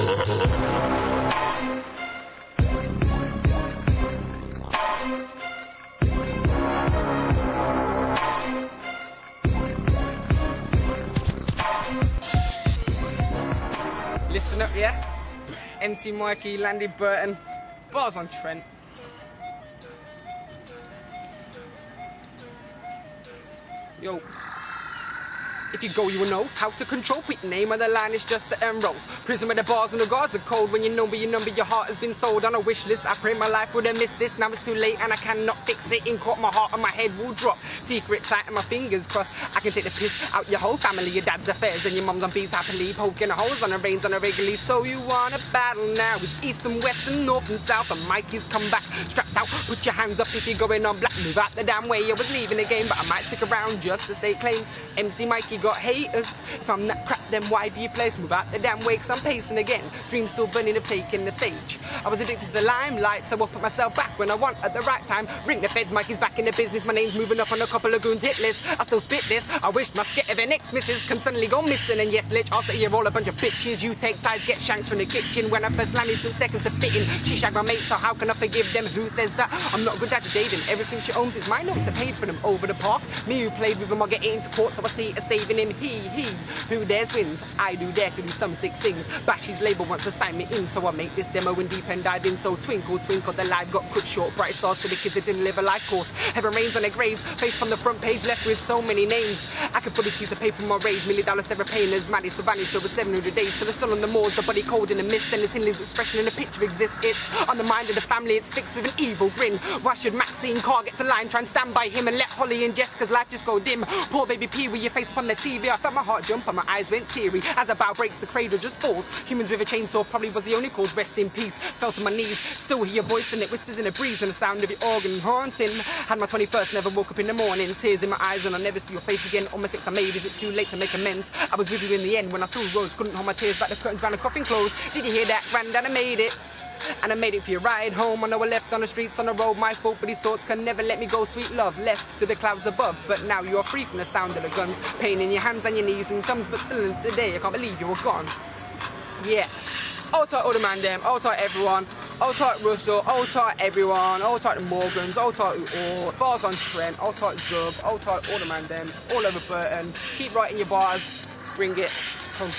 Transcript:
Listen up, yeah? MC Mikey, Landy Burton, Barz On Trent. Yo. If you go, you will know how to control. Quick name of the line is just the enroll. Prison with the bars and the guards are cold. When you know, but you number, your heart has been sold on a wish list. I pray my life would have missed this. Now it's too late and I cannot fix it. In court, my heart and my head will drop. Teeth tight and my fingers crossed. I can take the piss out your whole family, your dad's affairs and your mom's on bees happily poking holes on the reins on a regularly. So you wanna battle now with east and west and north and south. And Mikey's come back, straps out, put your hands up if you're going on black. Move out the damn way. I was leaving the game, but I might stick around just to stay claims. MC Mikey got haters. If I'm not crap, then why do you place? Move out the damn way, cause I'm pacing again. Dreams still burning of taking the stage. I was addicted to the limelight, so I'll put myself back when I want at the right time. Ring the feds, Mikey's back in the business. My name's moving up on a couple of goons hit list. I still spit this. I wish my skit of an ex misses can suddenly go missing. And yes, Lich, I'll say you're all a bunch of bitches. You take sides, get shanked from the kitchen. When I first landed, two seconds to fit in. She shagged my mate, so how can I forgive them? Who says that? I'm not good at Jaden. Everything she owns is mine. Notes are paid for them over the park. Me who played with them, I get into court, so I see a saving in he, he. Who dares wins? I do dare to do some six things. Bashy's label wants to sign me in, so I make this demo and deep and dive in. So twinkle, twinkle, the light got cut short. Bright stars to the kids that didn't live a life course. Heaven rains on their graves, face from the front page, left with so many names. I could put this piece of paper in my rage. Million dollar Sarah Payne has managed to vanish over 700 days. To the sun on the moors, the body cold in the mist, and this Hindley's expression in the picture exists. It's on the mind of the family, it's fixed with an evil grin. Why should Maxine Carr get to line, try and stand by him and let Holly and Jessica's life just go dim? Poor baby P with your face upon the TV. I felt my heart jump and my eyes went teary. As a bow breaks, the cradle just falls. Humans with a chainsaw probably was the only cause. Rest in peace. Fell to my knees, still hear your voice and it whispers in the breeze and the sound of your organ haunting. Had my 21st, never woke up in the morning. Tears in my eyes and I'll never see your face again. All mistakes I made, is it too late to make amends? I was with you in the end when I threw rose, couldn't hold my tears back. The curtains round the coffin closed. Did you hear that? Granddad, I made it. And I made it for your ride home. I know I left on the streets on the road, my fault, but these thoughts can never let me go. Sweet love, left to the clouds above. But now you're free from the sound of the guns. Pain in your hands and your knees and thumbs, but still in the day, I can't believe you were gone. Yeah. All tight all the man them, all tight everyone, all tight Russell, all tight everyone, all tight the Morgans, all tight all, Barz On Trent, all tight Zub, all tight all the man them, all over Burton. Keep writing your bars, bring it, come.